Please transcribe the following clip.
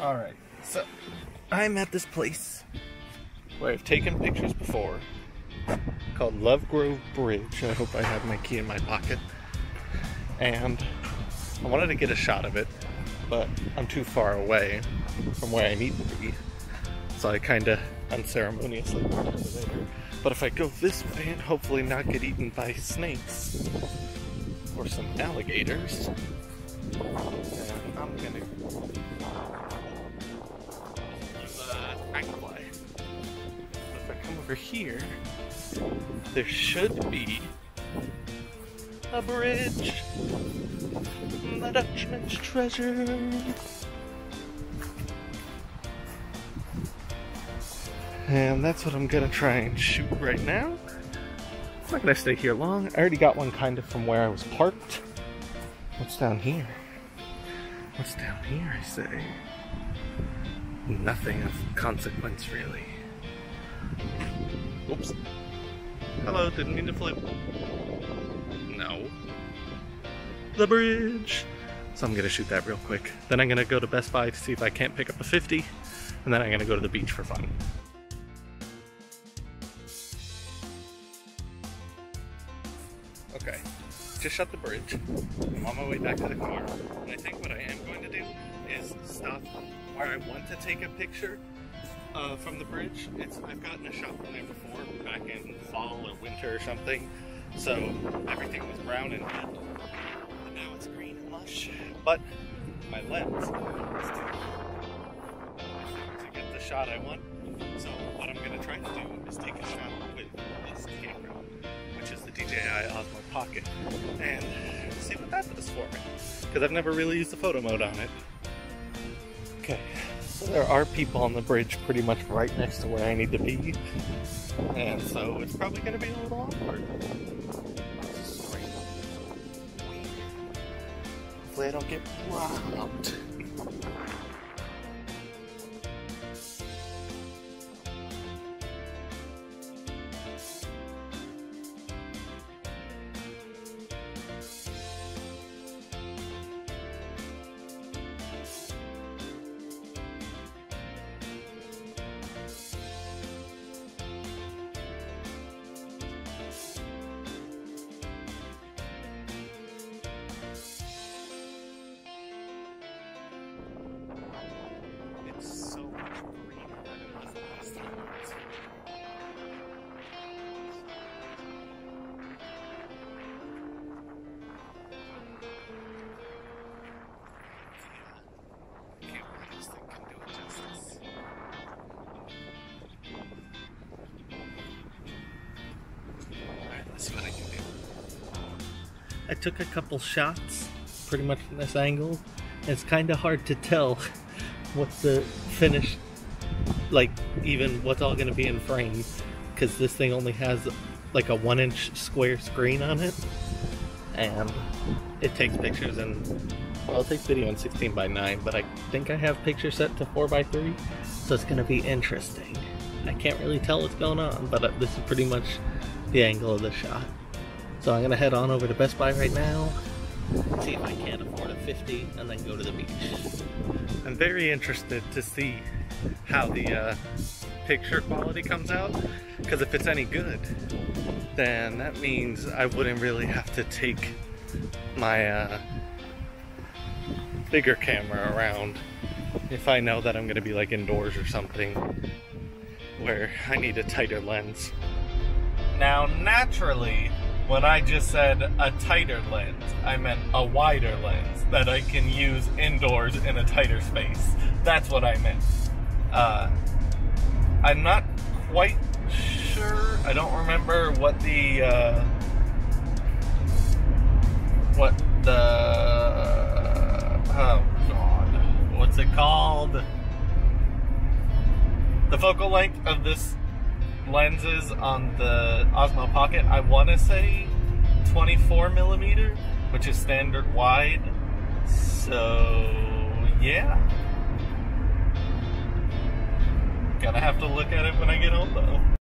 Alright, so I'm at this place where I've taken pictures before called Love Grove Bridge. I hope I have my key in my pocket. And I wanted to get a shot of it, but I'm too far away from where I need to be. So I kind of unceremoniously walked over there. But if I go this way and hopefully not get eaten by snakes or some alligators, over here, there should be a bridge. The Dutchman's treasure. And that's what I'm gonna try and shoot right now. I'm not gonna stay here long. I already got one kind of from where I was parked. What's down here? What's down here, I say? Nothing of consequence, really. Oops. Hello, didn't mean to flip. No. The bridge! So I'm gonna shoot that real quick. Then I'm gonna go to Best Buy to see if I can't pick up a 50. And then I'm gonna go to the beach for fun. Okay, just shut the bridge. I'm on my way back to the car. And I think what I am going to do is stop where I want to take a picture uh, from the bridge. It's I've gotten a shot from there before, back in fall or winter or something. So everything was brown and red. And now it's green and lush. But my lens to get the shot I want. So what I'm gonna try to do is take a shot with this camera, which is the DJI Osmo Pocket, and see what that does for me. Because I've never really used the photo mode on it. There are people on the bridge pretty much right next to where I need to be. And so it's probably going to be a little awkward. Hopefully I don't get robbed. See what I can do. I took a couple shots, pretty much from this angle. It's kind of hard to tell what's the finish, like even what's all going to be in frame, because this thing only has like a one inch square screen on it, and it takes pictures and well, it takes video in 16 by 9, but I think I have pictures set to 4 by 3, so it's going to be interesting. I can't really tell what's going on, but uh, this is pretty much the angle of the shot. So I'm to head on over to Best Buy right now, see if I can't afford a 50, and then go to the beach. I'm very interested to see how the uh, picture quality comes out, because if it's any good, then that means I wouldn't really have to take my uh, bigger camera around if I know that I'm to be like indoors or something where I need a tighter lens. Now, naturally, when I just said a tighter lens, I meant a wider lens that I can use indoors in a tighter space. That's what I meant. Uh, I'm not quite sure. I don't remember what the uh, what the oh god, what's it called? The focal length of this lenses on the Osmo Pocket, I want to say 24 millimeter, which is standard wide. So, yeah. Gonna have to look at it when I get home though.